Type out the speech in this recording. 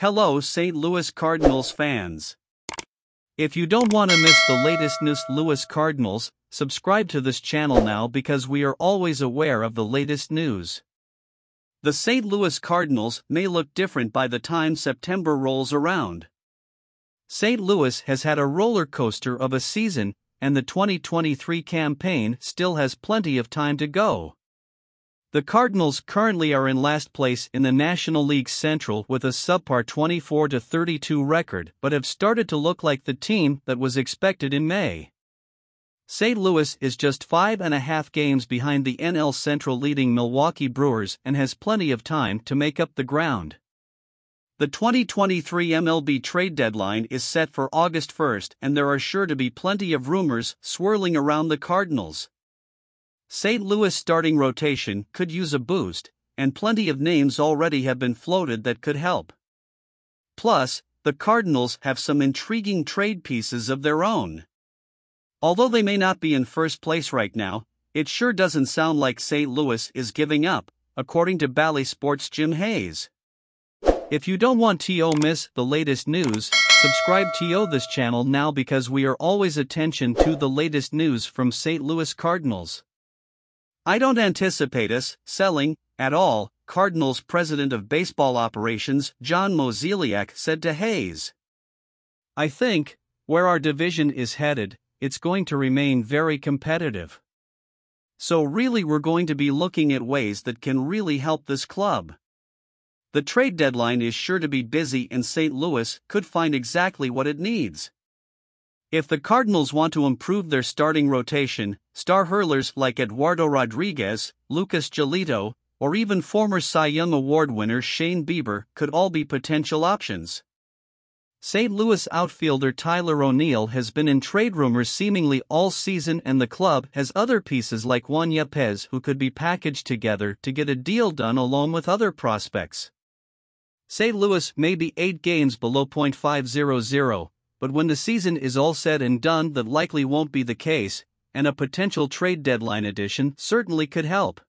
Hello, St. Louis Cardinals fans. If you don't want to miss the latest news Louis Cardinals, subscribe to this channel now because we are always aware of the latest news. The St. Louis Cardinals may look different by the time September rolls around. St. Louis has had a roller coaster of a season, and the 2023 campaign still has plenty of time to go. The Cardinals currently are in last place in the National League Central with a subpar 24 32 record, but have started to look like the team that was expected in May. St. Louis is just five and a half games behind the NL Central leading Milwaukee Brewers and has plenty of time to make up the ground. The 2023 MLB trade deadline is set for August 1st, and there are sure to be plenty of rumors swirling around the Cardinals. St. Louis starting rotation could use a boost, and plenty of names already have been floated that could help. Plus, the Cardinals have some intriguing trade pieces of their own. Although they may not be in first place right now, it sure doesn't sound like St. Louis is giving up, according to Bally Sports' Jim Hayes. If you don't want to miss the latest news, subscribe to this channel now because we are always attention to the latest news from St. Louis Cardinals. I don't anticipate us selling at all, Cardinals president of baseball operations John Mozeliak said to Hayes. I think, where our division is headed, it's going to remain very competitive. So, really, we're going to be looking at ways that can really help this club. The trade deadline is sure to be busy, and St. Louis could find exactly what it needs. If the Cardinals want to improve their starting rotation, star hurlers like Eduardo Rodriguez, Lucas Giolito, or even former Cy Young Award winner Shane Bieber could all be potential options. St. Louis outfielder Tyler O'Neill has been in trade rumors seemingly all season, and the club has other pieces like Juan Yepez who could be packaged together to get a deal done along with other prospects. St. Louis may be 8 games below .500, but when the season is all said and done, that likely won't be the case, and a potential trade deadline addition certainly could help.